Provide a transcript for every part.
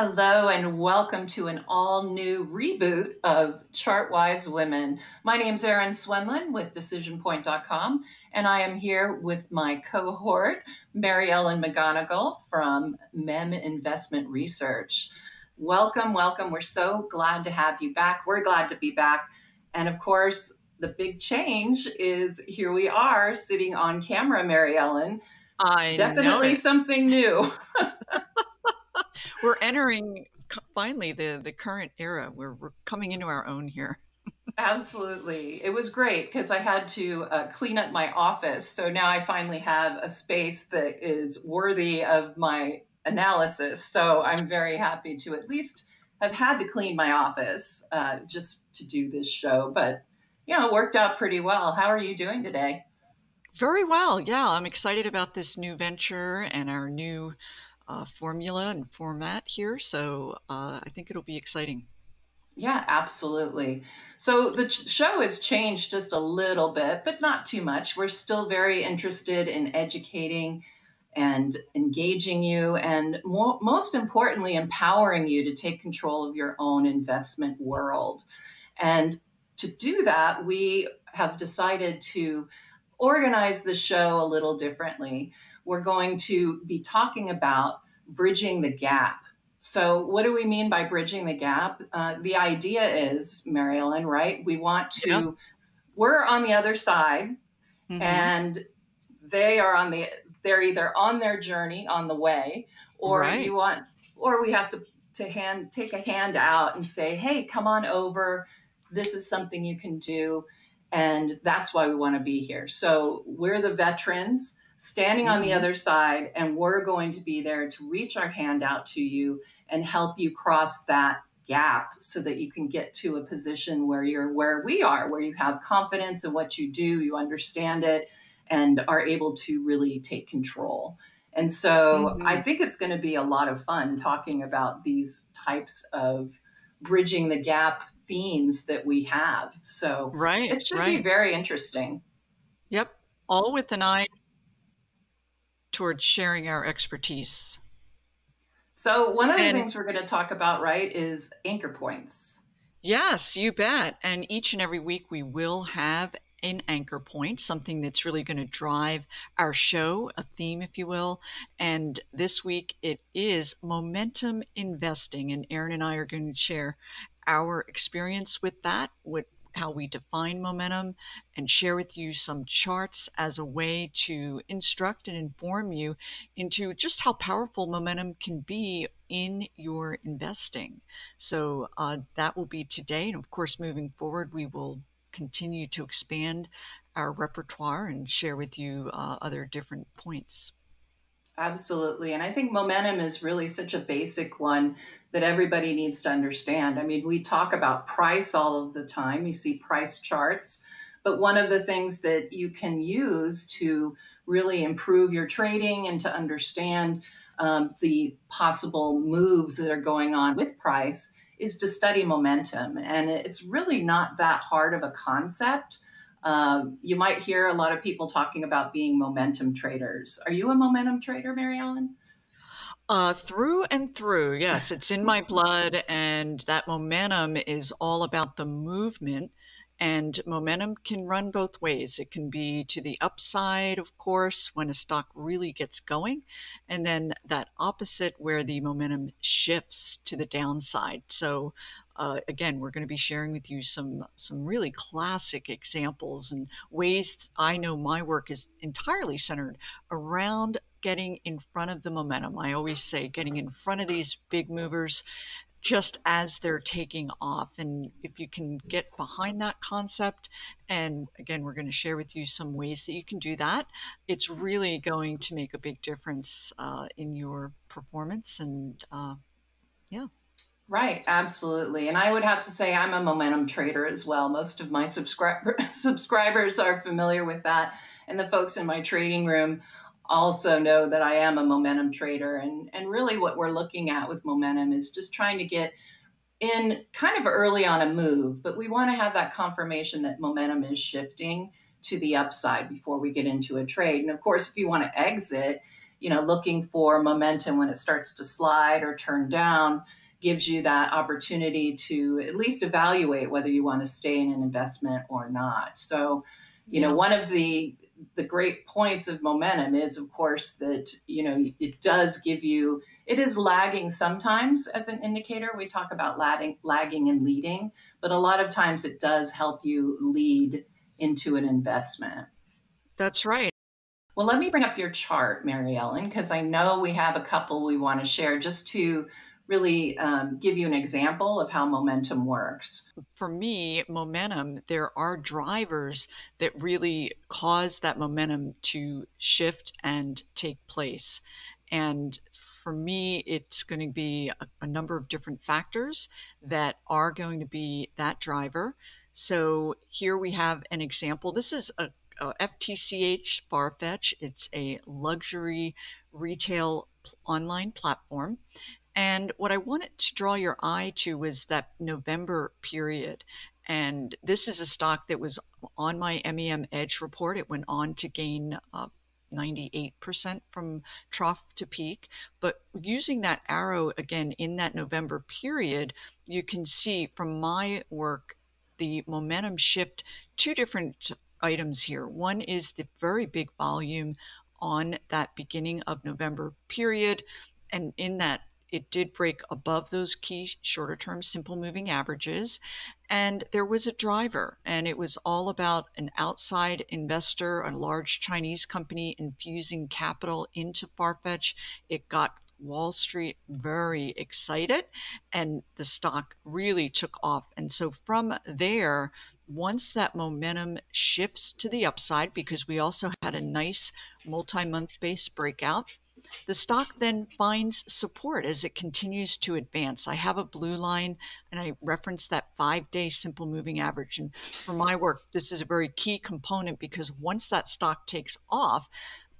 Hello, and welcome to an all new reboot of Chartwise Women. My name is Erin Swenlin with DecisionPoint.com, and I am here with my cohort, Mary Ellen McGonagle from MEM Investment Research. Welcome, welcome. We're so glad to have you back. We're glad to be back. And of course, the big change is here we are sitting on camera, Mary Ellen. I Definitely something new. we're entering finally the the current era. We're we're coming into our own here. Absolutely. It was great because I had to uh, clean up my office. So now I finally have a space that is worthy of my analysis. So I'm very happy to at least have had to clean my office uh, just to do this show. But, you know, it worked out pretty well. How are you doing today? Very well. Yeah, I'm excited about this new venture and our new uh, formula and format here. So uh, I think it'll be exciting. Yeah, absolutely. So the show has changed just a little bit, but not too much. We're still very interested in educating and engaging you, and mo- most importantly, empowering you to take control of your own investment world. And to do that, we have decided to organize the show a little differently. We're going to be talking about bridging the gap. So, what do we mean by bridging the gap? Uh, the idea is, Mary Ellen, right? We want to, yeah. we're on the other side, mm-hmm. and they are on the, they're either on their journey on the way, or right. you want, or we have to to hand take a hand out and say, hey, come on over. This is something you can do. And that's why we want to be here. So we're the veterans standing mm-hmm. on the mm-hmm. other side, and we're going to be there to reach our hand out to you and help you cross that gap so that you can get to a position where you're where we are, where you have confidence in what you do, you understand it, and are able to really take control. And so mm-hmm. I think it's going to be a lot of fun talking about these types of bridging the gap themes that we have. So right, it should right. be very interesting. Yep. All with an eye towards sharing our expertise. So one of the and, things we're going to talk about, right, is anchor points. Yes, you bet. And each and every week we will have an anchor point, something that's really going to drive our show, a theme, if you will. And this week it is momentum investing. And Erin and I are going to share our experience with that, what how we define momentum and share with you some charts as a way to instruct and inform you into just how powerful momentum can be in your investing. So uh, that will be today. And of course, moving forward, we will continue to expand our repertoire and share with you uh, other different points. Absolutely. And I think momentum is really such a basic one that everybody needs to understand. I mean, we talk about price all of the time, you see price charts, but one of the things that you can use to really improve your trading and to understand um, the possible moves that are going on with price is to study momentum. And it's really not that hard of a concept. Um, you might hear a lot of people talking about being momentum traders. Are you a momentum trader, Mary Ellen? Uh, through and through, yes, it's in my blood, and that momentum is all about the movement. And momentum can run both ways. It can be to the upside, of course, when a stock really gets going, and then that opposite where the momentum shifts to the downside. So, uh, again, we're going to be sharing with you some some really classic examples and ways I know my work is entirely centered around getting in front of the momentum. I always say getting in front of these big movers just as they're taking off. And if you can get behind that concept, and again, we're going to share with you some ways that you can do that, it's really going to make a big difference uh, in your performance. And uh, yeah. Right, absolutely. And I would have to say I'm a momentum trader as well. Most of my subscriber subscribers are familiar with that. And the folks in my trading room also know that I am a momentum trader. And, and really, what we're looking at with momentum is just trying to get in kind of early on a move, but we want to have that confirmation that momentum is shifting to the upside before we get into a trade. And of course, if you want to exit, you know, looking for momentum when it starts to slide or turn down gives you that opportunity to at least evaluate whether you want to stay in an investment or not. So, you yeah. know, one of the the great points of momentum is of course that, you know, it does give you it is lagging sometimes as an indicator. We talk about lagging, lagging and leading, but a lot of times it does help you lead into an investment. That's right. Well, let me bring up your chart, Mary Ellen, because I know we have a couple we want to share just to really um, give you an example of how momentum works. For me, momentum, there are drivers that really cause that momentum to shift and take place. And for me, it's going to be a, a, number of different factors that are going to be that driver. So here we have an example. This is a, a FTCH Farfetch. It's a luxury retail online platform. And what I wanted to draw your eye to was that November period. And this is a stock that was on my MEM Edge report. It went on to gain uh, 98% from trough to peak. But using that arrow again in that November period, you can see from my work the momentum shift two different items here. One is the very big volume on that beginning of November period. And in that it did break above those key shorter term simple moving averages. And there was a driver, and it was all about an outside investor, a large Chinese company infusing capital into Farfetch. It got Wall Street very excited, and the stock really took off. And so from there, once that momentum shifts to the upside, because we also had a nice multi month base breakout the stock then finds support as it continues to advance. I have a blue line and I reference that five day simple moving average. And for my work, this is a very key component because once that stock takes off,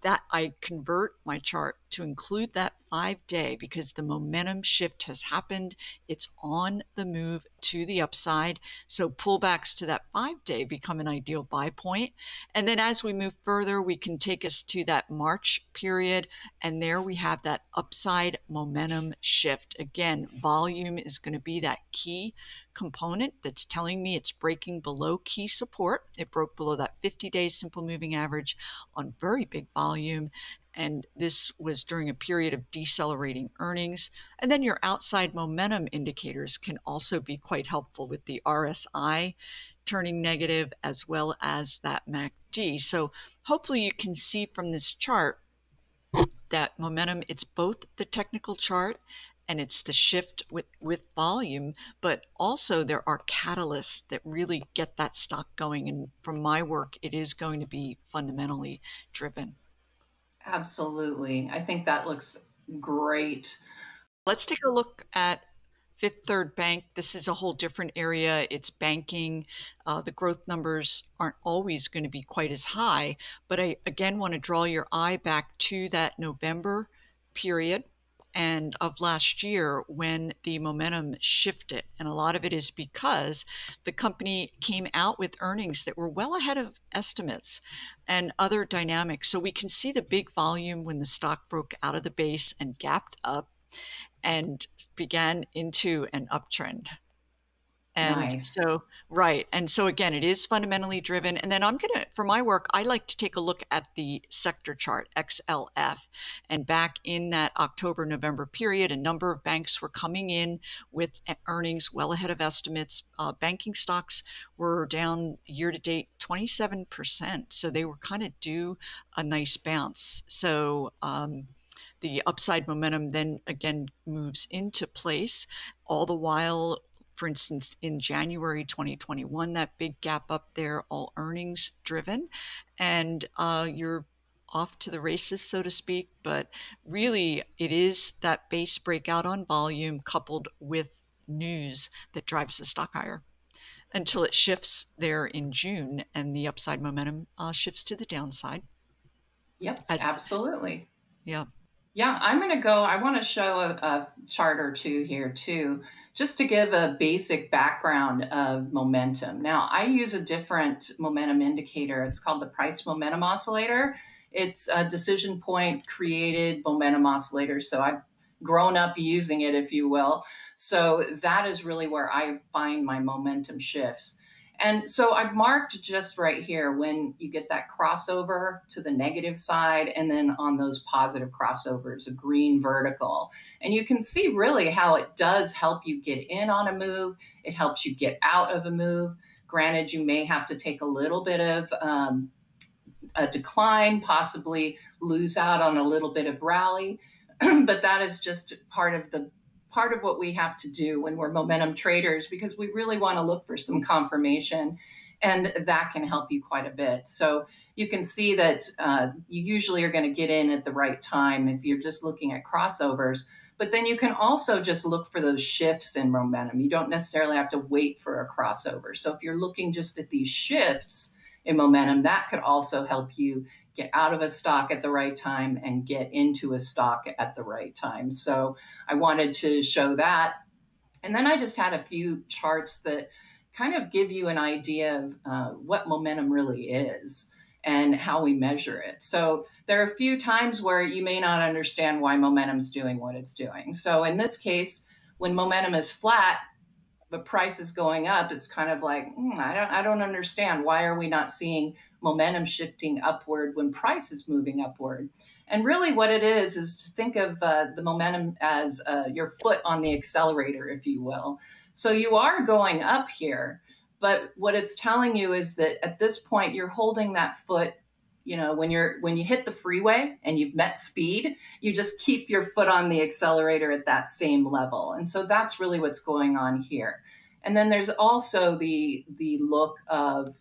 that I convert my chart to include that five day because the momentum shift has happened. It's on the move to the upside. So pullbacks to that five day become an ideal buy point. And then as we move further, we can take us to that March period. And there we have that upside momentum shift. Again, volume is going to be that key component that's telling me it's breaking below key support. It broke below that 50 day simple moving average on very big volume. And this was during a period of decelerating earnings. And then your outside momentum indicators can also be quite helpful with the RSI turning negative as well as that MACD. So hopefully you can see from this chart that momentum, it's both the technical chart and it's the shift with, with volume, but also there are catalysts that really get that stock going. And from my work, it is going to be fundamentally driven. Absolutely. I think that looks great. Let's take a look at Fifth Third Bank. This is a whole different area. It's banking. Uh, the growth numbers aren't always going to be quite as high, but I again want to draw your eye back to that November period and of last year when the momentum shifted. And a lot of it is because the company came out with earnings that were well ahead of estimates and other dynamics. So we can see the big volume when the stock broke out of the base and gapped up and began into an uptrend. And nice. so, right. And so, again, it is fundamentally driven. And then I'm going to, for my work, I like to take a look at the sector chart, XLF. And back in that October, November period, a number of banks were coming in with earnings well ahead of estimates. Uh, banking stocks were down year to date 27%. So they were kind of due a nice bounce. So, um, the upside momentum then again moves into place all the while for instance, in January 2021, that big gap up there, all earnings driven, and uh, you're off to the races, so to speak. But really, it is that base breakout on volume coupled with news that drives the stock higher until it shifts there in June and the upside momentum uh, shifts to the downside. Yep, As, absolutely. Yeah. Yeah, I'm going to go. I want to show a, a, chart or two here too, just to give a basic background of momentum. Now, I use a different momentum indicator. It's called the price momentum oscillator. It's a decision point created momentum oscillator. So I've grown up using it, if you will. So that is really where I find my momentum shifts. And so I've marked just right here when you get that crossover to the negative side, and then on those positive crossovers, a green vertical. And you can see really how it does help you get in on a move, it helps you get out of a move. Granted, you may have to take a little bit of um, a decline, possibly lose out on a little bit of rally, but that is just part of the part of what we have to do when we're momentum traders because we really want to look for some confirmation and that can help you quite a bit. So you can see that uh, you usually are going to get in at the right time if you're just looking at crossovers but then you can also just look for those shifts in momentum. You don't necessarily have to wait for a crossover. So if you're looking just at these shifts in momentum, that could also help you get out of a stock at the right time and get into a stock at the right time. So I wanted to show that. And then I just had a few charts that kind of give you an idea of uh, what momentum really is and how we measure it. So there are a few times where you may not understand why momentum's doing what it's doing. So in this case, when momentum is flat, but price is going up, it's kind of like mm, I don't I don't understand why are we not seeing momentum shifting upward when price is moving upward. And really, what it is is to think of uh, the momentum as uh, your foot on the accelerator, if you will. So you are going up here, but what it's telling you is that at this point, you're holding that foot you know when you're when you hit the freeway and you've met speed you just keep your foot on the accelerator at that same level. And so that's really what's going on here. And then there's also the the look of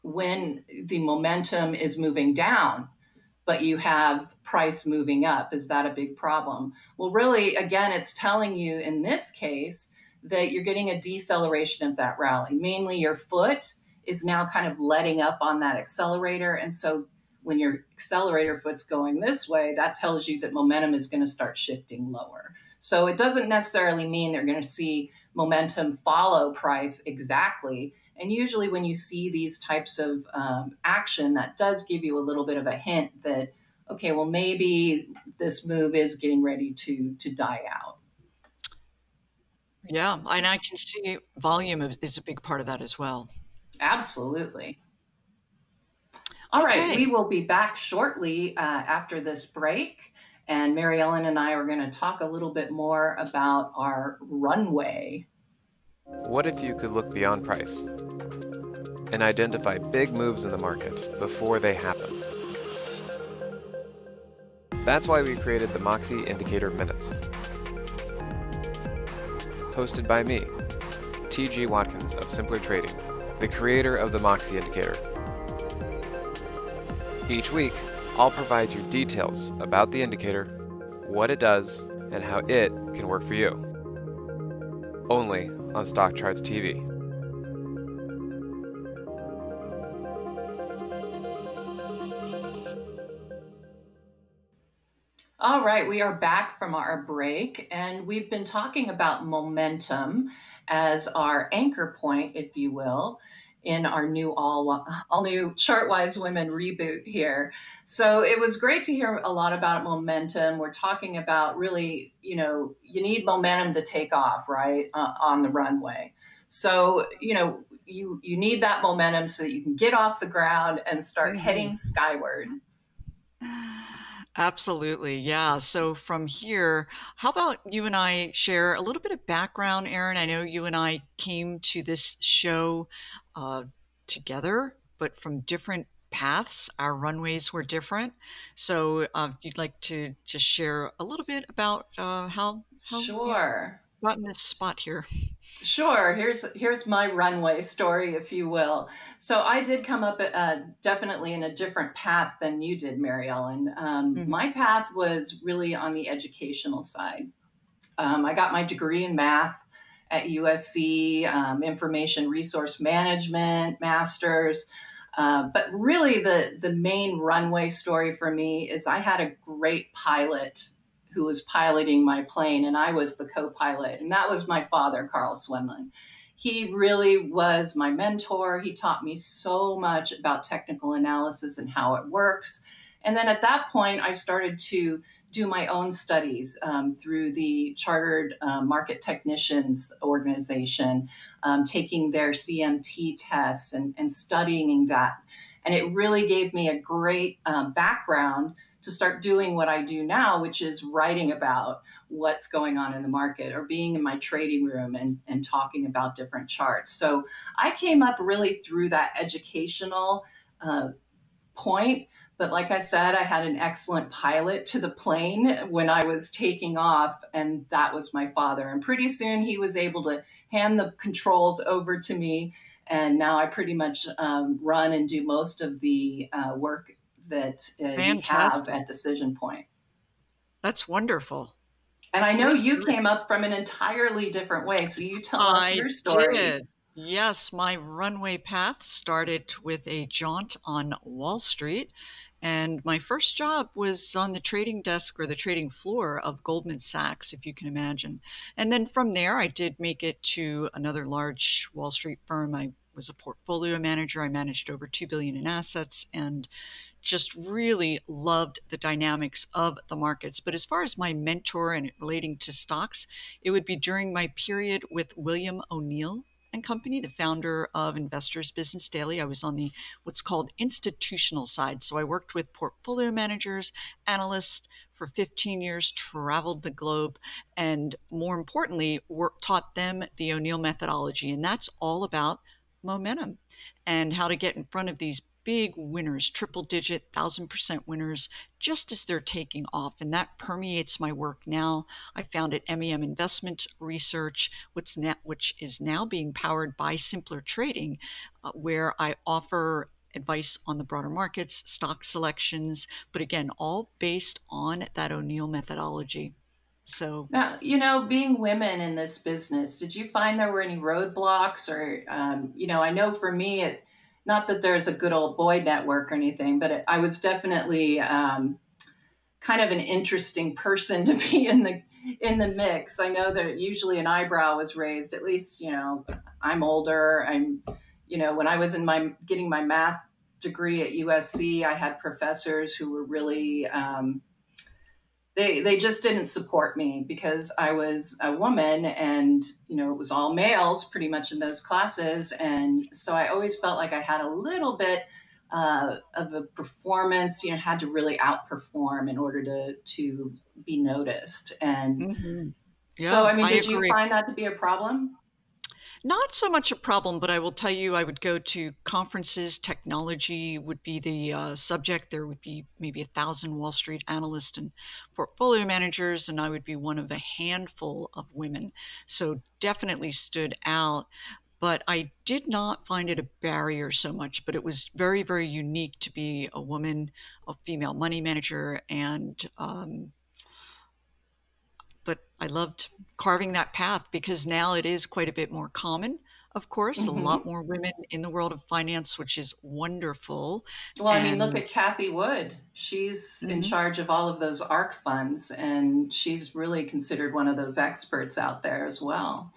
when the momentum is moving down but you have price moving up. Is that a big problem? Well really again it's telling you in this case that you're getting a deceleration of that rally mainly your foot is now kind of letting up on that accelerator. And so when your accelerator foot's going this way, that tells you that momentum is going to start shifting lower. So it doesn't necessarily mean they're going to see momentum follow price exactly. And usually, when you see these types of um, action, that does give you a little bit of a hint that, okay, well, maybe this move is getting ready to to die out. Yeah, and I can see volume is a big part of that as well. Absolutely. All okay. right, we will be back shortly uh, after this break. And Mary Ellen and I are going to talk a little bit more about our runway. What if you could look beyond price and identify big moves in the market before they happen? That's why we created the Moxie Indicator Minutes. Hosted by me, T.G. Watkins of Simpler Trading the creator of the Moxie Indicator. Each week, I'll provide you details about the indicator, what it does, and how it can work for you. Only on Stock Charts TV. All right, we are back from our break, and we've been talking about momentum as our anchor point, if you will, in our new all all new Chartwise Women reboot here. So it was great to hear a lot about momentum. We're talking about really, you know, you need momentum to take off, right, uh, on the runway. So you know, you you need that momentum so that you can get off the ground and start mm-hmm. heading skyward. Absolutely. Yeah. So from here, how about you and I share a little bit of background, Erin? I know you and I came to this show uh, together, but from different paths. Our runways were different. So uh, you'd like to just share a little bit about uh, how, how sure gotten this spot here? Sure. Here's here's my runway story, if you will. So I did come up uh, definitely in a different path than you did, Mary Ellen. Um, mm-hmm. My path was really on the educational side. Um, I got my degree in math at USC, um, information resource management, masters. Uh, but really, the the main runway story for me is I had a great pilot who was piloting my plane, and I was the co pilot. And that was my father, Carl Swenlin. He really was my mentor. He taught me so much about technical analysis and how it works. And then at that point, I started to do my own studies um, through the Chartered uh, Market Technicians Organization, um, taking their CMT tests and, and, studying that. And it really gave me a great um, background to start doing what I do now, which is writing about what's going on in the market or being in my trading room and, and talking about different charts. So I came up really through that educational uh, point. But like I said, I had an excellent pilot to the plane when I was taking off, and that was my father. And pretty soon he was able to hand the controls over to me. And now I pretty much um, run and do most of the uh, work that uh, we have at Decision Point. That's wonderful. And I know you came up from an entirely different way. So you tell us I your story. Did. Yes, my runway path started with a jaunt on Wall Street. And my first job was on the trading desk or the trading floor of Goldman Sachs, if you can imagine. And then from there, I did make it to another large Wall Street firm. I was a portfolio manager. I managed over 2 billion in assets and just really loved the dynamics of the markets. But as far as my mentor and relating to stocks, it would be during my period with William O'Neill and Company, the founder of Investors Business Daily. I was on the what's called institutional side. So I worked with portfolio managers, analysts for 15 years, traveled the globe, and more importantly, work, taught them the O'Neill methodology. And that's all about momentum and how to get in front of these big winners, triple digit, thousand percent winners, just as they're taking off. And that permeates my work now. I founded MEM Investment Research, which is now being powered by Simpler Trading, uh, where I offer advice on the broader markets, stock selections, but again, all based on that O'Neill methodology. So now, you know, being women in this business, did you find there were any roadblocks or, um, you know, I know for me, it, not that there's a good old boy network or anything, but it, I was definitely um, kind of an interesting person to be in the in the mix. I know that usually an eyebrow was raised. At least you know I'm older. I'm you know when I was in my getting my math degree at USC, I had professors who were really um, they they just didn't support me because I was a woman and you know it was all males pretty much in those classes and so I always felt like I had a little bit uh, of a performance you know had to really outperform in order to to be noticed and mm-hmm. yeah, so I mean did you find that to be a problem? Not so much a problem, but I will tell you, I would go to conferences. Technology would be the uh, subject. There would be maybe a thousand Wall Street analysts and portfolio managers, and I would be one of a handful of women. So definitely stood out. But I did not find it a barrier so much, but it was very, very unique to be a woman, a female money manager, and um, but I loved carving that path because now it is quite a bit more common. Of course, mm-hmm. a lot more women in the world of finance, which is wonderful. Well, and... I mean, look at Cathie Wood. She's mm-hmm. in charge of all of those ARK funds, and she's really considered one of those experts out there as well.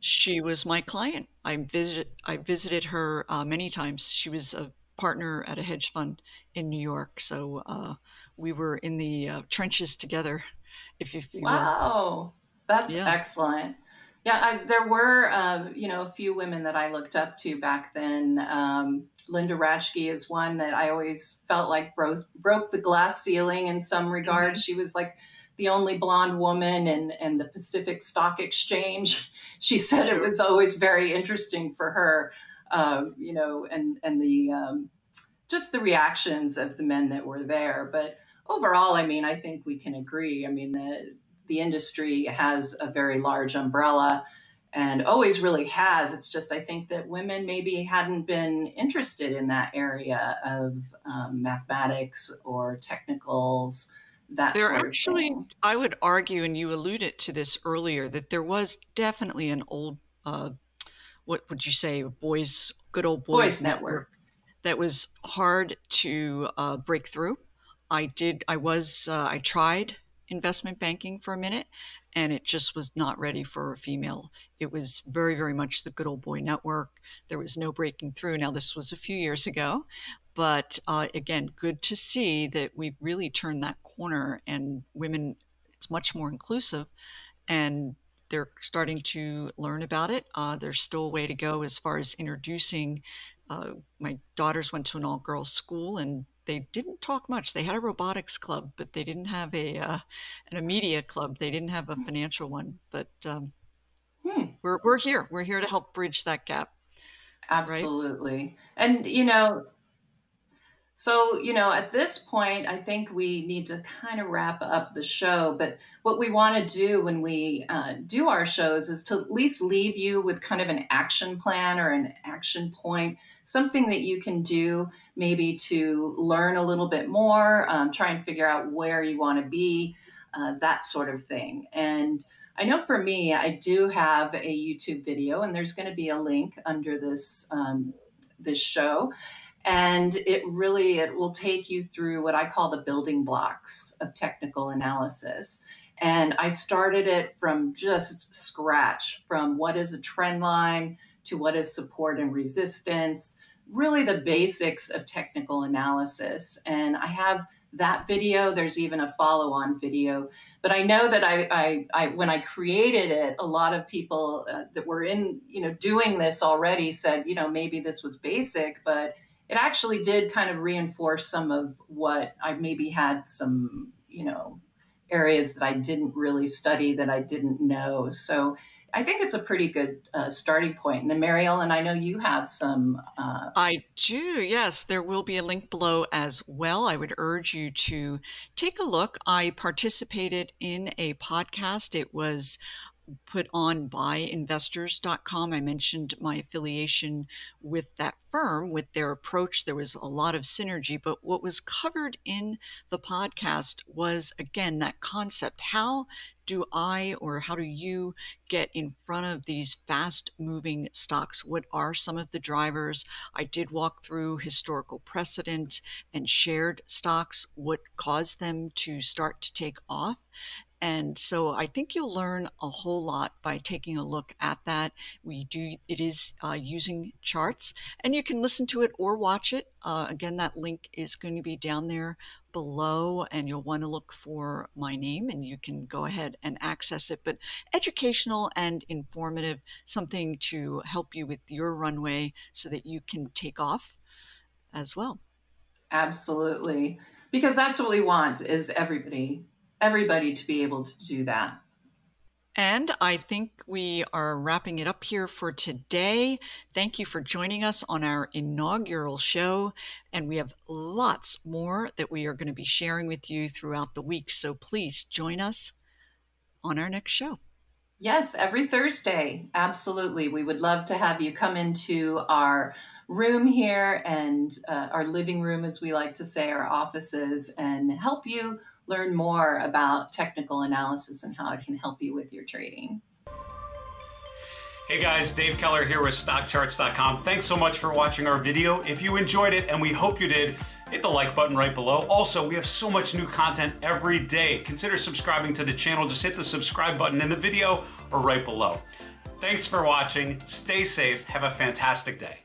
She was my client. I visit I visited her uh, many times. She was a partner at a hedge fund in New York, so uh, we were in the uh, trenches together if, if you wow will. That's yeah. excellent yeah I, there were uh, you know a few women that i looked up to back then um, linda Raschke is one that i always felt like broke, broke the glass ceiling in some regard. mm-hmm. she was like the only blonde woman in, in the pacific stock exchange she said it was always very interesting for her um, you know and and the um, just the reactions of the men that were there but overall, I mean, I think we can agree. I mean, the, the industry has a very large umbrella and always really has. It's just, I think that women maybe hadn't been interested in that area of um, mathematics or technicals. That there actually, I would argue, and you alluded to this earlier, that there was definitely an old, uh, what would you say, boys, good old boys, boys network. network that was hard to uh, break through I did. I was. Uh, I tried investment banking for a minute, and it just was not ready for a female. It was very, very much the good old boy network. There was no breaking through. Now, this was a few years ago, but uh, again, good to see that we've really turned that corner and women, it's much more inclusive. And they're starting to learn about it. Uh, there's still a way to go as far as introducing. Uh, my daughters went to an all girls school and they didn't talk much. They had a robotics club, but they didn't have a uh, an a media club. They didn't have a hmm. financial one. But um, hmm. we're we're here. We're here to help bridge that gap. Absolutely. Right? And you know, so, you know, at this point, I think we need to kind of wrap up the show. But what we want to do when we uh, do our shows is to at least leave you with kind of an action plan or an action point, something that you can do maybe to learn a little bit more, um, try and figure out where you want to be, uh, that sort of thing. And I know for me, I do have a YouTube video, and there's going to be a link under this um, this show and it really it will take you through what i call the building blocks of technical analysis. And i started it from just scratch from what is a trend line to what is support and resistance really the basics of technical analysis. And i have that video. There's even a follow-on video. But i know that I, I, I when i created it a lot of people uh, that were in you know doing this already said you know maybe this was basic but it actually did kind of reinforce some of what I maybe had some, you know, areas that I didn't really study that I didn't know. So I think it's a pretty good uh, starting point. And Mary Ellen, I know you have some. Uh... I do, yes. There will be a link below as well. I would urge you to take a look. I participated in a podcast. It was put on by investors.com. I mentioned my affiliation with that firm, with their approach. There was a lot of synergy, but what was covered in the podcast was again that concept. How do I or how do you get in front of these fast moving stocks? What are some of the drivers? I did walk through historical precedent and shared stocks, what caused them to start to take off. And so I think you'll learn a whole lot by taking a look at that. We do, it is uh, using charts and you can listen to it or watch it. Uh, again, that link is going to be down there below and you'll want to look for my name and you can go ahead and access it. But educational and informative, something to help you with your runway so that you can take off as well. Absolutely. Because that's what we want is everybody everybody to be able to do that. And I think we are wrapping it up here for today. Thank you for joining us on our inaugural show. And we have lots more that we are going to be sharing with you throughout the week. So please join us on our next show. Yes, every Thursday. Absolutely. We would love to have you come into our room here and uh, our living room, as we like to say, our offices, and help you learn more about technical analysis and how it can help you with your trading. Hey guys, Dave Keller here with StockCharts.com. Thanks so much for watching our video. If you enjoyed it, and we hope you did, hit the like button right below. Also, we have so much new content every day. Consider subscribing to the channel. Just hit the subscribe button in the video or right below. Thanks for watching. Stay safe. Have a fantastic day.